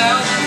now.